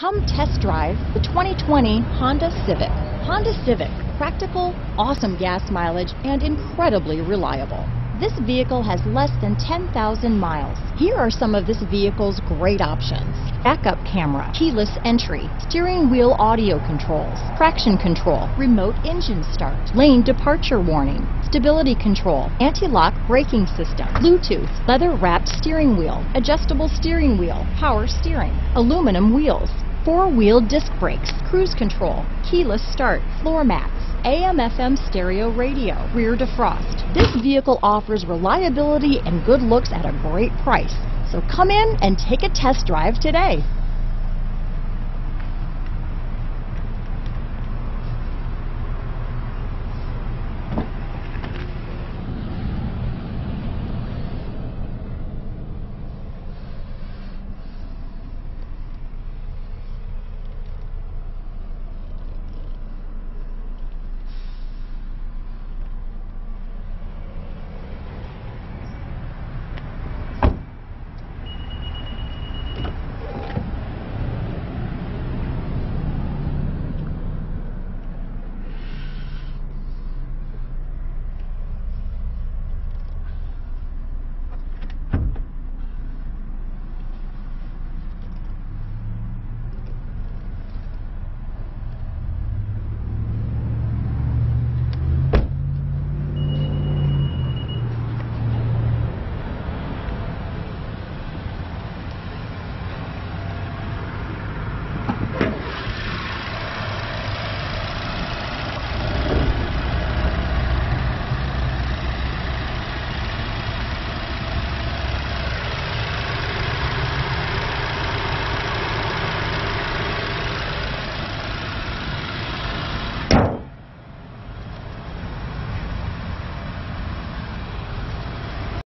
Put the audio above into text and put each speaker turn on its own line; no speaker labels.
Come test drive the 2020 Honda Civic. Honda Civic, practical, awesome gas mileage, and incredibly reliable. This vehicle has less than 10,000 miles. Here are some of this vehicle's great options. Backup camera, keyless entry, steering wheel audio controls, traction control, remote engine start, lane departure warning, stability control, anti-lock braking system, Bluetooth, leather wrapped steering wheel, adjustable steering wheel, power steering, aluminum wheels, four-wheel disc brakes, cruise control, keyless start, floor mats, AM FM stereo radio, rear defrost. This vehicle offers reliability and good looks at a great price. So come in and take a test drive today.